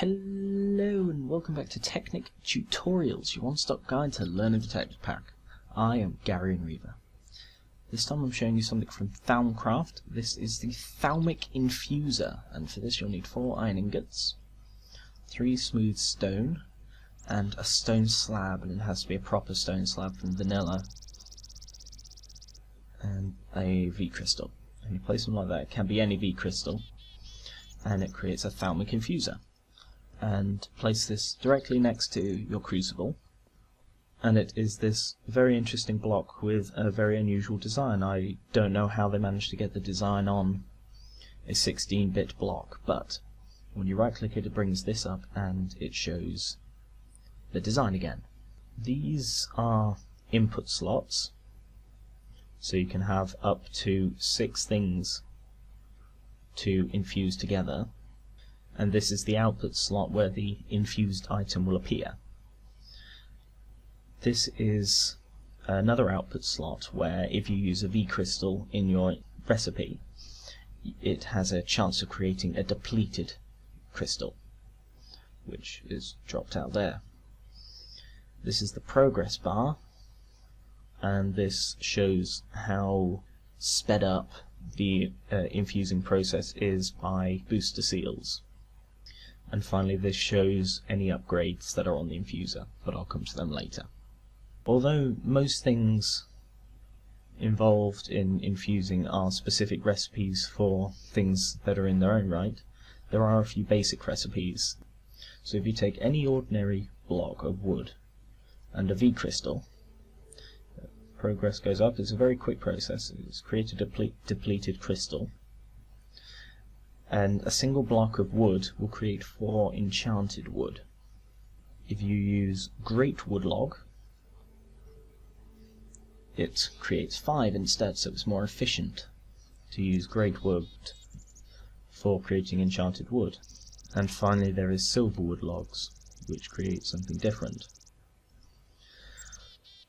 Hello and welcome back to Technic Tutorials, your one-stop guide to learning the Technic Pack. I am Gar1onriva. This time I'm showing you something from Thaumcraft. This is the Thaumic Infuser, and for this you'll need four iron ingots, three smooth stone, and a stone slab, and it has to be a proper stone slab from vanilla, and a V crystal. And you place them like that, it can be any V crystal, and it creates a Thaumic Infuser and place this directly next to your crucible and it is this very interesting block with a very unusual design. I don't know how they managed to get the design on a 16-bit block, but when you right click it, it brings this up and it shows the design again. These are input slots, so you can have up to six things to infuse together and this is the output slot where the infused item will appear. This is another output slot where if you use a V crystal in your recipe, it has a chance of creating a depleted crystal, which is dropped out there. This is the progress bar, and this shows how sped up the uh, infusing process is by booster seals. And finally this shows any upgrades that are on the infuser, but I'll come to them later. Although most things involved in infusing are specific recipes for things that are in their own right, there are a few basic recipes. So if you take any ordinary block of wood and a V crystal, progress goes up. It's a very quick process. It's created a depleted crystal and a single block of wood will create four enchanted wood. If you use great wood log, it creates five instead, so it's more efficient to use great wood for creating enchanted wood. And finally there is silver wood logs, which create something different.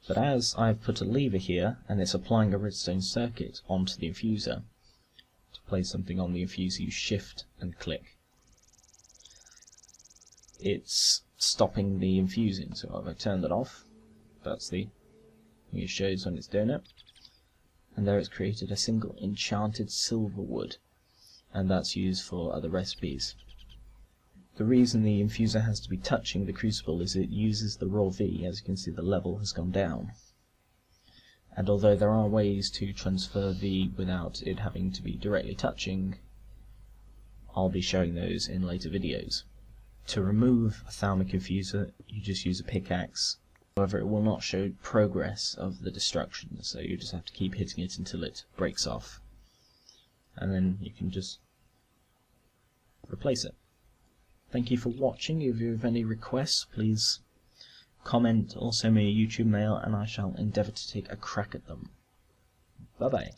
But as I've put a lever here, and it's applying a redstone circuit onto the infuser, place something on the infuser, you shift and click. It's stopping the infusing, so if I turn that off, that's the thing it shows when it's doing it. And there it's created a single enchanted silver wood, and that's used for other recipes. The reason the infuser has to be touching the crucible is it uses the raw V, as you can see the level has gone down and although there are ways to transfer V without it having to be directly touching, I'll be showing those in later videos. To remove a Thaumic Infuser, you just use a pickaxe. However, it will not show progress of the destruction, so you just have to keep hitting it until it breaks off. And then you can just replace it. Thank you for watching. If you have any requests, please comment or send me a YouTube mail and I shall endeavour to take a crack at them. Bye bye.